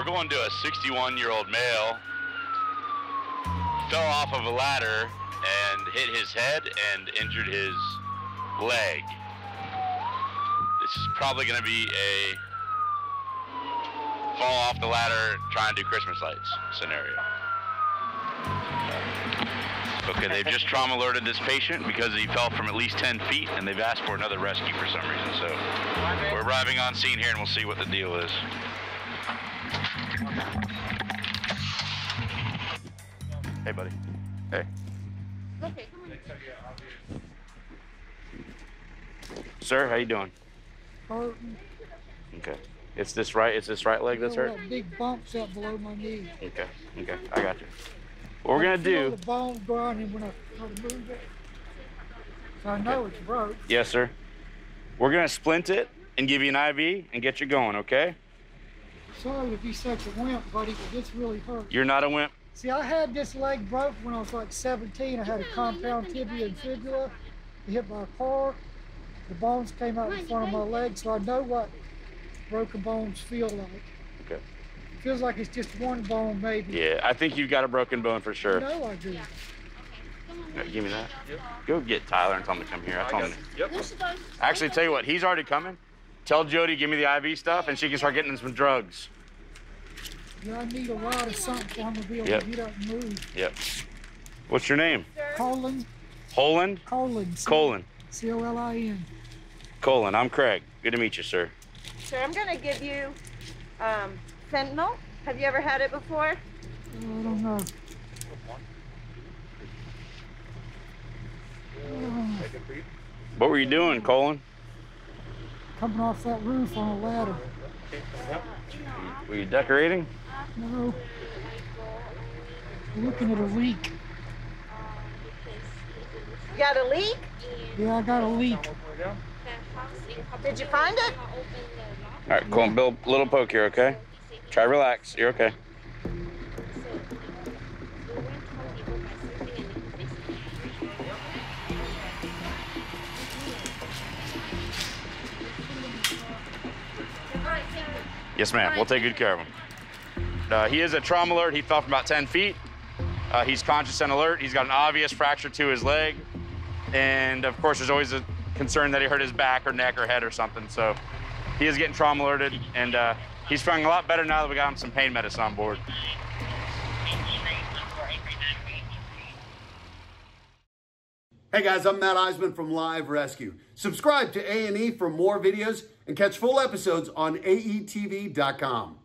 we're going to a 61 year old male. Fell off of a ladder and hit his head and injured his leg. This is probably going to be a fall off the ladder, try and do Christmas lights scenario. Okay, they've just trauma alerted this patient because he fell from at least 10 feet and they've asked for another rescue for some reason. So we're arriving on scene here and we'll see what the deal is. Hey, buddy. Hey. Okay, come on. Sir, how you doing? hurting. Okay. It's this right, it's this right leg that's hurt? Big bumps up below my knee. Okay, okay, I got you. What we're I gonna feel do, The bone grinding when I try to move it. So I know it's broke. yes, sir. We're gonna splint it and give you an IV and get you going, okay? Sorry to be such a wimp, buddy, but this really hurts. You're not a wimp. See, I had this leg broke when I was like 17. I had a compound tibia and fibula. Hit by a car. The bones came out in front of my leg, so I know what broken bones feel like. Okay. Feels like it's just one bone, maybe. Yeah, I think you've got a broken bone for sure. No, I do. Yeah, Give me that. Go get Tyler and tell him to come here. I told him. Yep. those. Actually, tell you what, he's already coming. Tell Jody, give me the IV stuff, and she can start getting some drugs. Yeah, I need a lot of something for him to be able Yep. to get up and move. Yep. What's your name? Colin, Holland? Colin. C- Colin. C O L I N. Colin, I'm Craig. Good to meet you, sir. Sir, I'm gonna give you um, fentanyl. Have you ever had it before? I don't know. What were you doing, Colin? Coming off that roof on a ladder. Yep. Were you decorating? No. Looking at a leak. You got a leak? Yeah, I got a leak. Did you find it? All right, Colin, Bill, little poke here, okay? Try relax. You're okay. Yes, ma'am. We'll take good care of him. Uh, he is a trauma alert. He fell from about 10 feet. Uh, he's conscious and alert. He's got an obvious fracture to his leg. And of course, there's always a concern that he hurt his back or neck or head or something. So he is getting trauma alerted. And uh, he's feeling a lot better now that we got him some pain medicine on board. Hey guys, I'm Matt Iseman from Live Rescue. Subscribe to A&E for more videos and catch full episodes on aetv.com.